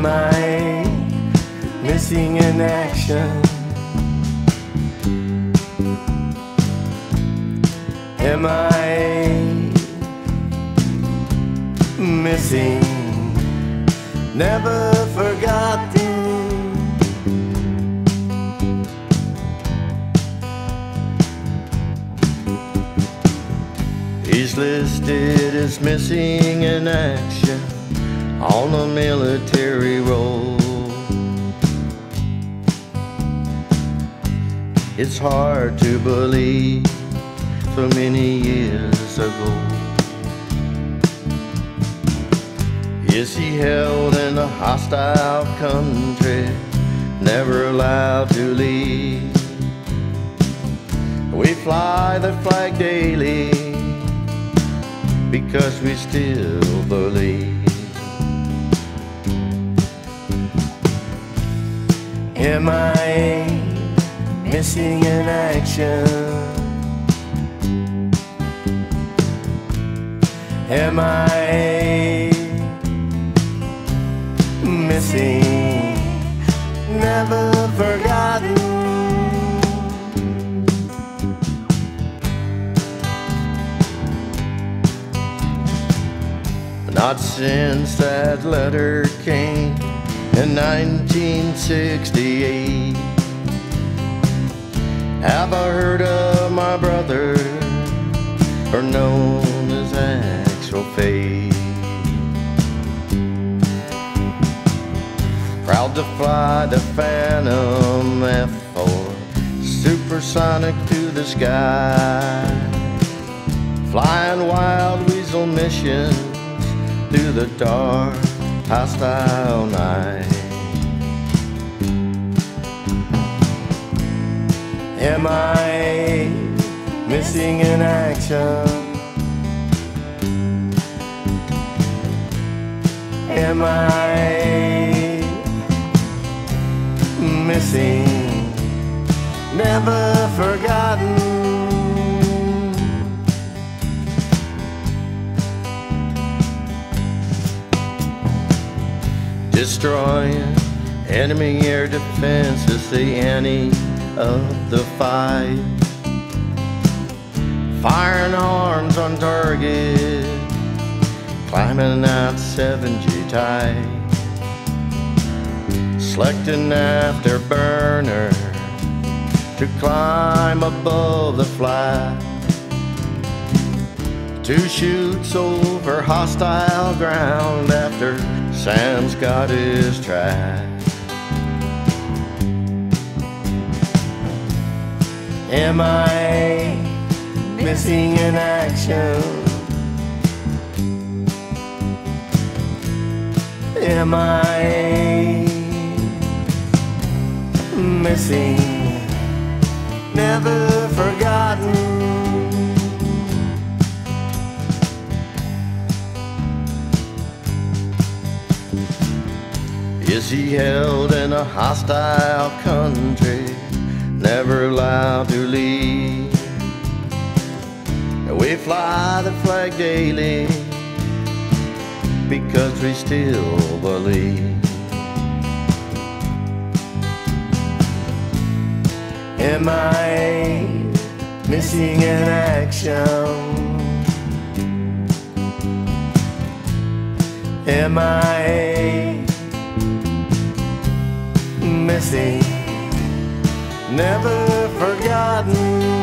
MIA, missing in action. MIA, missing, never forgotten. He's listed as missing in action on a military roll. It's hard to believe so many years ago. Is he held in a hostile country, never allowed to leave? We fly the flag daily because we still believe. MIA, missing in action. MIA missing, never forgotten. Not since that letter came in 1968 have I heard of my brother, or known as actual fate. Proud to fly the Phantom F4, supersonic to the sky, flying wild weasel missions through the dark, hostile night. MIA missing in action. MIA missing, never forgotten. Destroying enemy air defense is the ante of the fight. Firing arms on target, climbing out 7G tight. Selecting afterburner to climb above the flat. Two chutes over hostile ground after SAMs got his track. MIA missing in action. MIA missing, never Is he held in a hostile country, never allowed to leave? And we fly the flag daily because we still believe. MIA missing in action. MIA, missing, never forgotten.